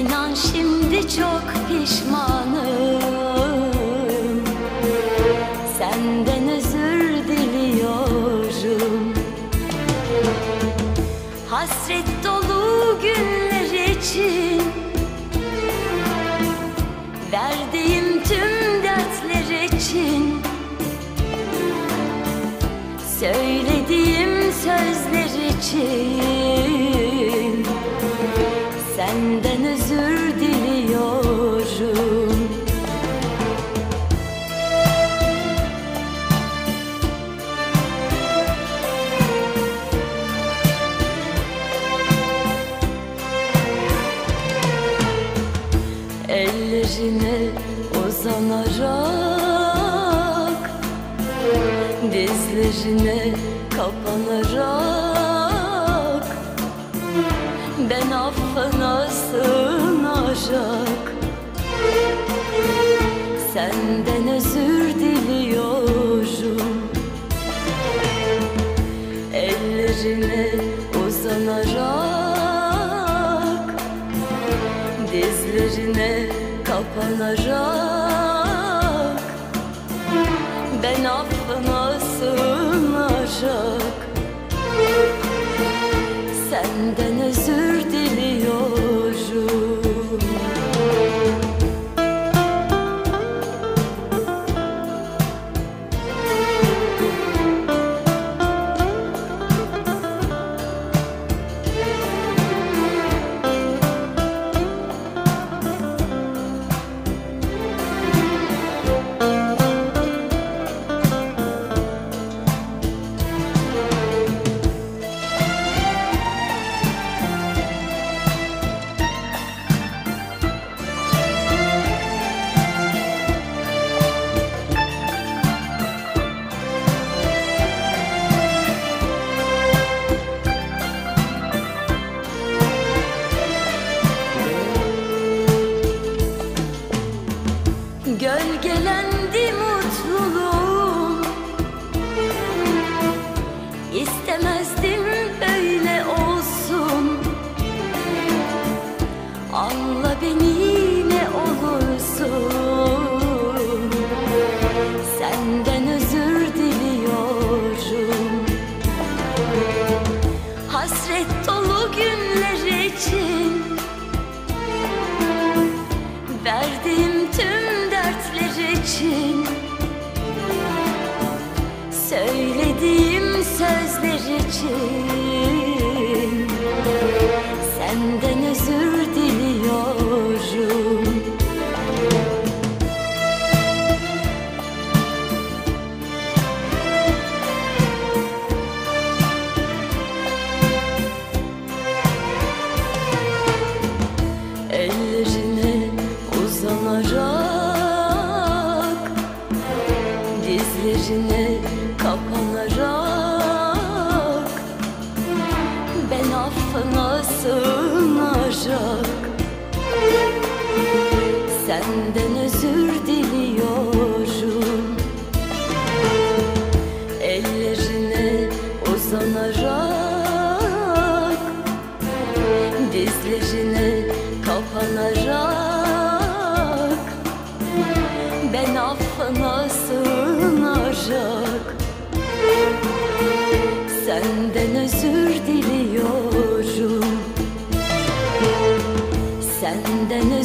İnan şimdi çok pişmanım. Senden özür diliyorum. Hasret dolu günler için Verdiğim tüm dertler için Söylediğim sözler için Dizlerine kapanarak Ben affına sığınarak Senden özür diliyorum. Ellerine uzanarak Dizlerine kapanarak Ben affına günler için. Verdiğim tüm dertler için. Söylediğim sözler için. Senden özür diliyorum Dizlerine kapanarak Ben affına sığınarak Senden özür diliyorum. Ellerine uzanarak Dizlerine kapanarak Senden